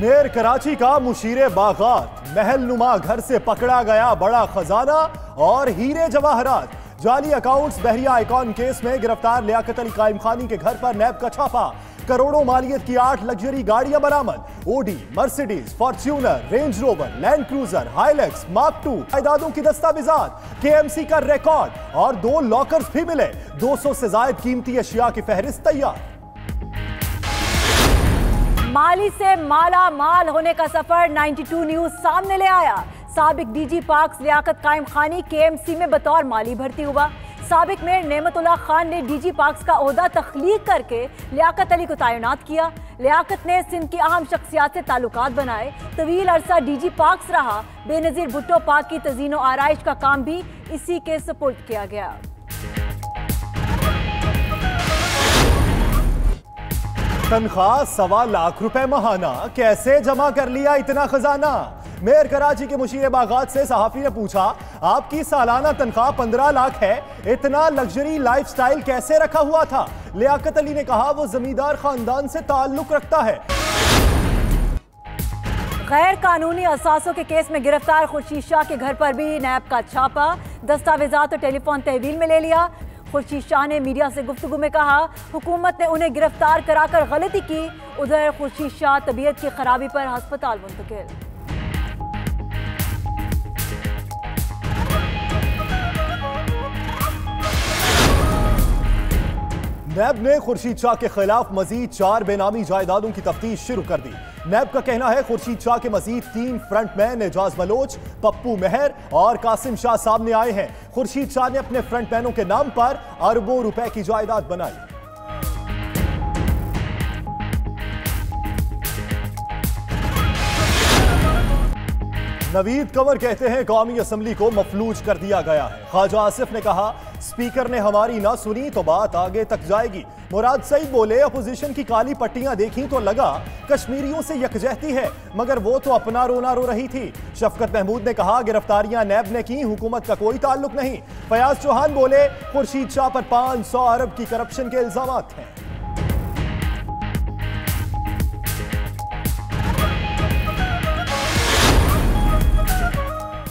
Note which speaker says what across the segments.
Speaker 1: میر کراچی کا مشیر باغات، محل نما گھر سے پکڑا گیا بڑا خزانہ اور ہیرے جواہرات۔ جعلی اکاؤنٹس بحریہ آئیکن کیس میں گرفتار لیاقت علی قائم خانی کے گھر پر نیب کا چھاپا کروڑوں مالیت کی آٹھ لگژری گاڑیاں برآمد۔ Audi Mercedes Fortuner Range Rover Land Cruiser Hilux Mark two جائیدادوں کی دستاویزات۔ کے ایم سی کا ریکارڈ اور دو لاکرز بھی ملے۔ دو سو سے زائد قیمتی اشیاء کی فہرست تیار۔
Speaker 2: مالی سے مالا مال ہونے کا سفر نائنٹی ٹو نیوز سامنے لے آیا۔ سابق ڈی جی پاکس لیاقت قائم خانی کے ایم سی میں بطور مالی بھرتی ہوا۔ سابق میں نعمت اللہ خان نے ڈی جی پاکس کا عہدہ تخلیق کر کے لیاقت علی کو تعینات کیا۔ لیاقت نے سندھ کی اہم شخصیات سے تعلقات بنائے۔ طویل عرصہ ڈی جی پاکس رہا۔ بے نظیر بھٹو پاک کی تزین و آرائش کا کام بھی اسی کے سپورٹ کیا گیا۔
Speaker 1: تنخواہ سوا لاکھ روپے ماہانہ۔ کیسے جمع کر لیا اتنا خزانہ؟ میر کراچی کے مشیر باغات سے صحافی نے پوچھا، آپ کی سالانہ تنخواہ پندرہ لاکھ ہے، اتنا لگژری لائف سٹائل کیسے رکھا ہوا تھا؟ لیاقت علی نے کہا، وہ زمیندار خاندان سے تعلق رکھتا ہے۔
Speaker 2: غیر قانونی اثاثوں کے کیس میں گرفتار خورشید شاہ کے گھر پر بھی نیب کا چھاپا دستاویزات اور ٹیلی فون تحویل میں لے لیا۔ خورشید شاہ نے میڈیا سے گفتگو میں کہا، حکومت نے انہیں گرفتار کرا کر غلطی کی۔ ادھر خورشید شاہ طبیعت کی خرابی پر ہسپتال منتقل۔
Speaker 1: نیب نے خورشید شاہ کے خلاف مزید چار بے نامی جائیدادوں کی تفتیش شروع کر دی۔ نیب کا کہنا ہے خورشید شاہ کے مزید تین فرنٹ مین اعجاز بلوچ، پپو مہر اور قاسم شاہ سامنے آئے ہیں۔ خورشید شاہ نے اپنے فرنٹ مینوں کے نام پر اربوں روپے کی جائیداد بنائی۔ نوید کمر کہتے ہیں قومی اسمبلی کو مفلوج کر دیا گیا ہے۔ خواجہ آصف نے کہا سپیکر نے ہماری نہ سنی تو بات آگے تک جائے گی۔ مراد سعید بولے، اپوزیشن کی کالی پٹیاں دیکھیں تو لگا، کشمیریوں سے یکجہتی ہے، مگر وہ تو اپنا رونا رو رہی تھی۔ شفقت محمود نے کہا، گرفتاریاں نیب نے کی حکومت کا کوئی تعلق نہیں۔ فیاض چوہان بولے، خورشید شاہ پر پانچ سو ارب کی کرپشن کے الزامات ہیں۔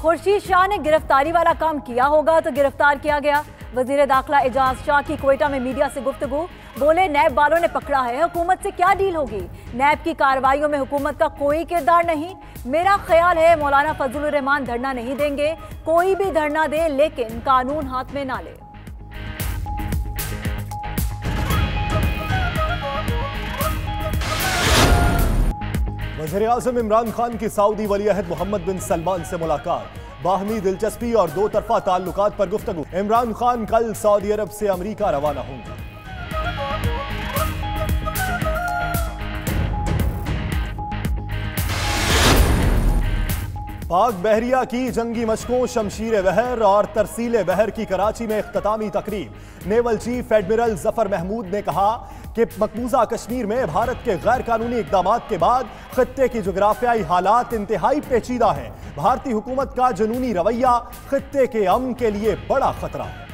Speaker 2: خورشید شاہ نے گرفتاری والا کام کیا ہوگا تو گرفتار کیا گیا؟ وزیر داخلہ اعجاز شاہ کی کوئٹہ میں میڈیا سے گفتگو۔ بولے، نیب والوں نے پکڑا ہے، حکومت سے کیا ڈیل ہوگی؟ نیب کی کاروائیوں میں حکومت کا کوئی کردار نہیں۔ میرا خیال ہے، مولانا فضل الرحمان دھرنا نہیں دیں گے۔ کوئی بھی دھرنا دے، لیکن قانون ہاتھ میں نہ لے۔
Speaker 1: وزیر اعظم عمران خان کی سعودی ولی عہد محمد بن سلمان سے ملاقات۔ باہمی دلچسپی اور دو طرفہ تعلقات پر گفتگو۔ عمران خان کل سعودی عرب سے امریکہ روانہ ہوں۔ گے پاک بحریہ کی جنگی مشکوں شمشیر بحر اور ترسیل بحر کی کراچی میں اختتامی تقریب۔ Naval chief admiral Zafar Mahmood نے کہا کہ مقبوضہ کشمیر میں بھارت کے غیر قانونی اقدامات کے بعد خطے کی جغرافیائی حالات انتہائی پیچیدہ ہیں۔ بھارتی حکومت کا جنونی رویہ خطے کے امن کے لیے بڑا خطرہ ہے۔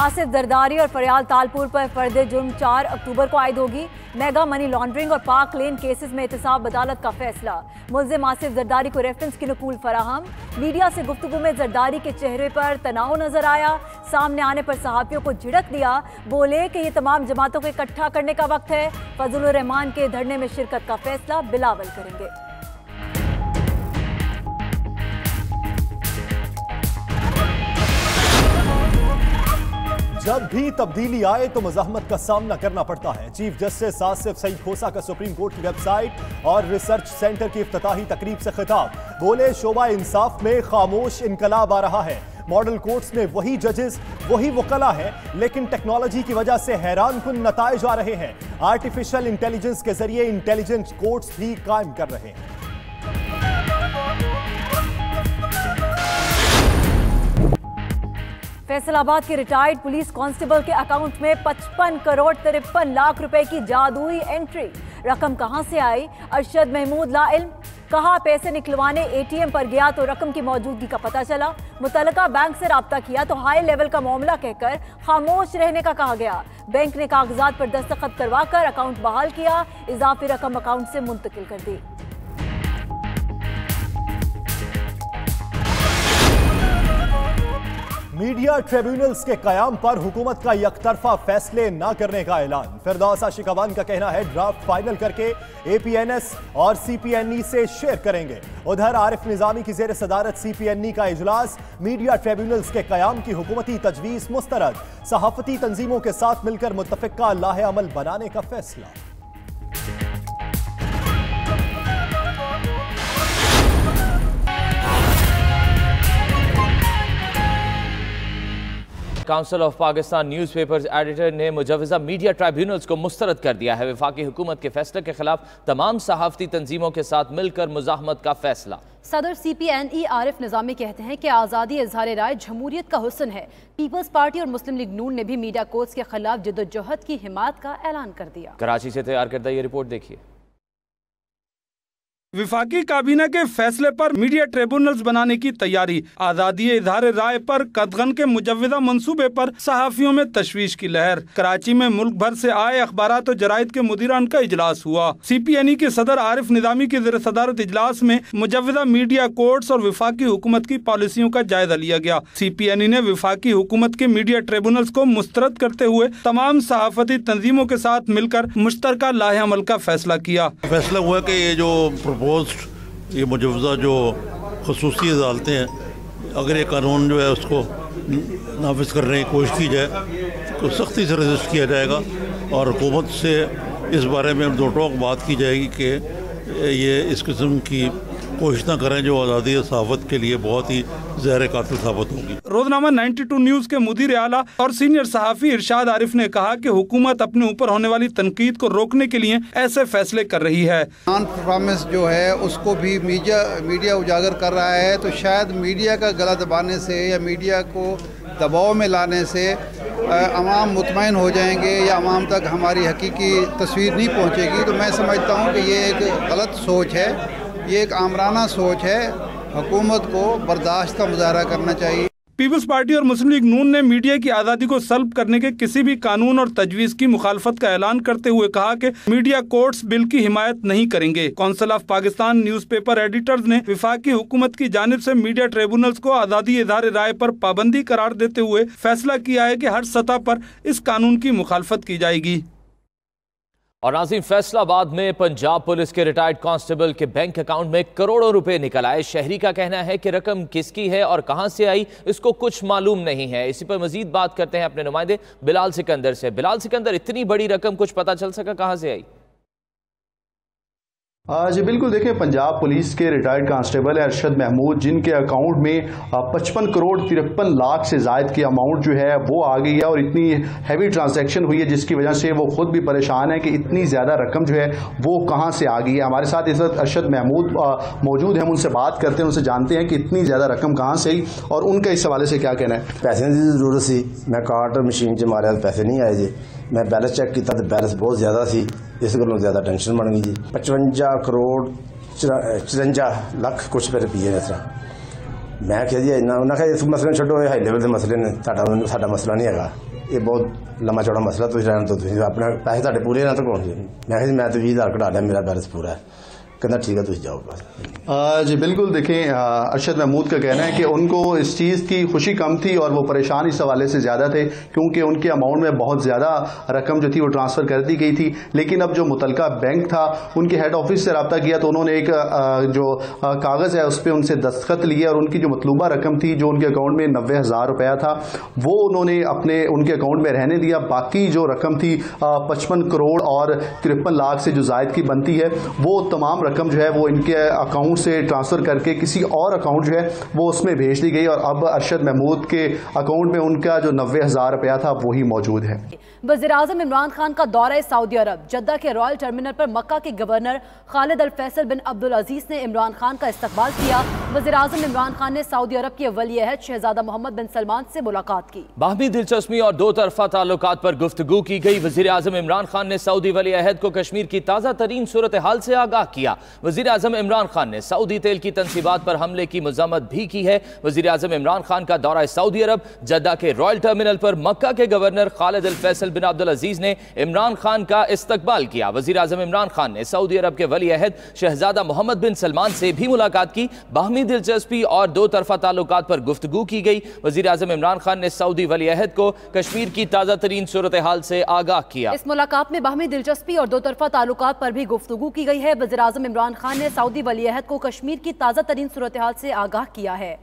Speaker 2: آصف زرداری اور فریال تالپور پر فرد جرم چار اکتوبر کو عائد ہوگی۔ میگا منی لانڈرنگ اور پاک لین کیسز میں احتساب عدالت کا فیصلہ۔ ملزم آصف زرداری کو ریفرنس کی نقول فراہم۔ میڈیا سے گفتگو میں زرداری کے چہرے پر تناؤ نظر آیا۔ سامنے آنے پر صحافیوں کو جھڑک دیا۔ بولے کہ یہ تمام جماعتوں کو اکٹھا کرنے کا وقت ہے۔ فضل الرحمان کے دھرنے میں شرکت کا فیصلہ بلاول کریں گے۔
Speaker 1: جب بھی تبدیلی آئے تو مزاحمت کا سامنا کرنا پڑتا ہے۔ چیف جسٹس آصف سعید کھوسا کا سپریم کورٹ کی ویب سائٹ اور ریسرچ سینٹر کی افتتاحی تقریب سے خطاب۔ بولے، شعبہ انصاف میں خاموش انقلاب آ رہا ہے۔ ماڈل کورٹس میں وہی ججز، وہی وکلا ہے لیکن ٹیکنالوجی کی وجہ سے حیران کن نتائج آ رہے ہیں۔ آرٹیفیشل انٹیلیجنس کے ذریعے انٹیلیجنٹ کورٹس بھی قائم کر رہے ہیں۔
Speaker 2: فیصل آباد کے ریٹائرڈ پولیس کانسٹیبل کے اکاؤنٹ میں پچپن کروڑ ترپن لاکھ روپے کی جادوئی انٹری رقم کہاں سے آئی؟ ارشد محمود لا علم. کہا پیسے نکلوانے اے ٹی ایم پر گیا تو رقم کی موجودگی کا پتہ چلا؟ متعلقہ بینک سے رابطہ کیا تو ہائی لیول کا معاملہ کہہ کر خاموش رہنے کا کہا گیا۔ بینک نے کاغذات پر دستخط کروا کر اکاؤنٹ بحال کیا، اضافی رقم اکاؤنٹ سے منتقل کر دی۔
Speaker 1: میڈیا ٹریبیونلز کے قیام پر حکومت کا یک طرفہ فیصلے نہ کرنے کا اعلان۔ فردوس شکوان کا کہنا ہے، ڈرافٹ فائنل کر کے اے پی این ایس اور سی پی این ای سے شیئر کریں گے۔ ادھر عارف نظامی کی زیر صدارت سی پی این ای کا اجلاس، میڈیا ٹریبیونلز کے قیام کی حکومتی تجویز مسترد۔ صحافتی تنظیموں کے ساتھ مل کر متفقہ لاہ عمل بنانے کا فیصلہ۔
Speaker 3: Council of Pakistan news papers editor نے مجوزہ میڈیا ٹرائبیونلز کو مسترد کر دیا ہے۔ وفاقی حکومت کے فیصلے کے خلاف تمام صحافتی تنظیموں کے ساتھ مل کر مزاحمت کا فیصلہ۔
Speaker 4: صدر سی پی این ای عارف نظامی کہتے ہیں کہ آزادی اظہار رائے جمہوریت کا حسن ہے۔ پیپلز پارٹی اور مسلم لیگ نون نے بھی میڈیا کوٹس کے خلاف جد و جہد کی حمایت کا اعلان کر دیا۔
Speaker 3: کراچی سے تیار کردہ یہ رپورٹ دیکھیے۔
Speaker 5: وفاقی کابینہ کے فیصلے پر میڈیا ٹریبونلز بنانے کی تیاری۔ آزادی اظہار رائے پر قدغن کے مجوزہ منصوبے پر صحافیوں میں تشویش کی لہر۔ کراچی میں ملک بھر سے آئے اخبارات و جرائد کے مدیران کا اجلاس ہوا۔ سی پی این ای کے صدر عارف نظامی کی زیر صدارت اجلاس میں مجوزہ میڈیا کورٹس اور وفاقی حکومت کی پالیسیوں کا جائزہ لیا گیا۔ سی پی این ای نے وفاقی حکومت کے میڈیا ٹریبونلز کو مسترد کرتے ہوئے تمام صحافتی تنظیموں کے ساتھ مل کر مشترکہ لاہ عمل کا فیصلہ کیا۔
Speaker 6: فیصلہ ہوا کہ یہ جو پروپوزڈ یہ مجوزہ جو خصوصی عدالتیں ہیں اگر یہ قانون جو ہے اس کو نافذ کرنے کی کوشش کی جائے تو سختی سے رجسٹ کیا جائے گا اور حکومت سے اس بارے میں دو ٹوک بات کی جائے گی کہ یہ اس قسم کی کوشش نہ کریں جو آزادی صحافت کے لیے بہت ہی زہر قاتل ثابت ہوگی
Speaker 5: روزنامہ نائنٹی ٹو نیوز کے مدیر اعلیٰ اور سینئر صحافی ارشاد عارف نے کہا کہ حکومت اپنے اوپر ہونے والی تنقید کو روکنے کے لیے ایسے فیصلے کر رہی ہے۔
Speaker 7: نان پرفارمنس جو ہے اس کو بھی میڈیا میڈیا اجاگر کر رہا ہے تو شاید میڈیا کا گلا دبانے سے یا میڈیا کو دباؤ میں لانے سے عوام مطمئن ہو جائیں گے یا عوام تک ہماری حقیقی تصویر نہیں پہنچے گی۔ تو میں سمجھتا ہوں کہ یہ ایک غلط سوچ ہے۔ یہ ایک آمرانہ سوچ ہے۔ حکومت کو برداشت کا مظاہرہ کرنا چاہیے۔
Speaker 5: پیپلز پارٹی اور مسلم لیگ نون نے میڈیا کی آزادی کو سلب کرنے کے کسی بھی قانون اور تجویز کی مخالفت کا اعلان کرتے ہوئے کہا کہ میڈیا کورٹس بل کی حمایت نہیں کریں گے۔ Council of Pakistan news paper editors نے وفاقی حکومت کی جانب سے میڈیا ٹریبونلز کو آزادی اظہار رائے پر پابندی قرار دیتے ہوئے فیصلہ کیا ہے کہ ہر سطح پر اس قانون کی مخالفت کی جائے گی۔
Speaker 3: اور ناظرین، فیصلہ آباد میں پنجاب پولیس کے ریٹائرڈ کانسٹیبل کے بینک اکاؤنٹ میں کروڑوں روپے نکل آئے شہری کا کہنا ہے کہ رقم کس کی ہے اور کہاں سے آئی، اس کو کچھ معلوم نہیں ہے۔ اسی پر مزید بات کرتے ہیں اپنے نمائندے بلال سکندر سے۔ بلال سکندر، اتنی بڑی رقم کچھ پتا چل سکا کہاں سے آئی؟
Speaker 8: جی بالکل دیکھیں، پنجاب پولیس کے ریٹائرڈ کانسٹیبل ارشد محمود، جن کے اکاؤنٹ میں پچپن کروڑ ترپن لاکھ سے زائد کی اماؤنٹ جو ہے وہ آ گئی ہے اور اتنی ہیوی ٹرانزیکشن ہوئی ہے، جس کی وجہ سے وہ خود بھی پریشان ہے کہ اتنی زیادہ رقم جو ہے وہ کہاں سے آ گئی ہے۔ ہمارے ساتھ اس وقت ارشد محمود موجود ہیں، ہم ان سے بات کرتے ہیں، ان سے جانتے ہیں کہ اتنی زیادہ رقم کہاں سے آئی اور ان کا اس حوالے سے کیا کہنا ہے۔
Speaker 9: پیسے کی جی، ضرورت سی۔ میں کارڈ اور مشین سے ہمارے پیسے نہیں آئے جی۔ میں بیلنس چیک کیا تو بیلنس بہت زیادہ سی اس گلوں زیادہ ٹینشن بن گئی جی پچوجا کروڑ چرنجا لاکھ کچھ پہ روپیے اس طرح میں کہ جی انہیں انہیں کہ اس مسئلے چھڈو یہ ہائی لیول کے مسئلے نے ساڈا مسئلہ نہیں ہے یہ بہت لمبا چوڑا مسئلہ تھی رہنا تو اپنے پیسے تھے پورے نہ تو کون جی میں کہ میں تو بھی ہزار کٹا لیا میرا بیلنس پورا ہے کہنا ٹھیک ہے تو جاؤ بس
Speaker 8: جی بالکل دیکھیں ارشد محمود کا کہنا ہے کہ ان کو اس چیز کی خوشی کم تھی اور وہ پریشان اس حوالے سے زیادہ تھے کیونکہ ان کے اماؤنٹ میں بہت زیادہ رقم جو تھی وہ ٹرانسفر کر دی گئی تھی۔ لیکن اب جو متعلقہ بینک تھا، ان کے ہیڈ آفس سے رابطہ کیا تو انہوں نے ایک جو کاغذ ہے، اس پہ ان سے دستخط لیے اور ان کی جو مطلوبہ رقم تھی جو ان کے اکاؤنٹ میں نوے ہزار روپیہ تھا، وہ انہوں نے اپنے، ان کے اکاؤنٹ میں رہنے دیا۔ باقی جو رقم تھی پچپن کروڑ اور ترپن لاکھ سے جو زائد کی بنتی ہے، وہ تمام رقم جو ہے وہ ان کے اکاؤنٹ سے ٹرانسفر کر کے کسی اور اکاؤنٹ جو ہے وہ اس میں بھیج دی گئی اور اب ارشد محمود کے اکاؤنٹ میں ان کا جو نوے ہزار روپیہ تھا وہی موجود ہے۔
Speaker 4: وزیر اعظم عمران خان کا دورہ سعودی عرب جدہ کے رائل ٹرمینل پر مکہ کے governor Khalid al Faisal bin Abdulaziz نے عمران خان کا استقبال کیا۔ وزیر اعظم عمران خان نے سعودی عرب کے ولی عہد شہزادہ محمد بن سلمان سے ملاقات کی۔
Speaker 3: باہمی دلچسپی اور دو طرفہ تعلقات پر گفتگو کی گئی۔ وزیر اعظم عمران خان نے سعودی ولی عہد کو کشمیر کی تازہ ترین صورتحال سے آگاہ کیا۔ وزیر اعظم عمران خان نے سعودی تیل کی تنصیبات پر حملے کی مذمت بھی کی ہے۔ وزیر اعظم عمران خان کا دورہ سعودی عرب، جدہ کے رائل ٹرمینل پر مکہ کے governor Khalid al Faisal bin Abdulaziz نے عمران خان کا استقبال کیا۔ وزیر اعظم عمران خان نے سعودی عرب کے ولی عہد شہزادہ محمد بن سلمان سے بھی ملاقات کی۔ باہمی دلچسپی اور دو طرفہ تعلقات پر گفتگو کی گئی۔ وزیر اعظم عمران خان نے سعودی ولی عہد کو کشمیر کی تازہ ترین صورتحال سے آگاہ کیا۔
Speaker 4: اس ملاقات میں باہمی دلچسپی اور دو طرفہ تعلقات پر بھی گفتگو کی گئی ہے۔ وزیر اعظم عمران خان نے سعودی ولی عہد کو کشمیر کی تازہ ترین صورتحال سے آگاہ کیا ہے۔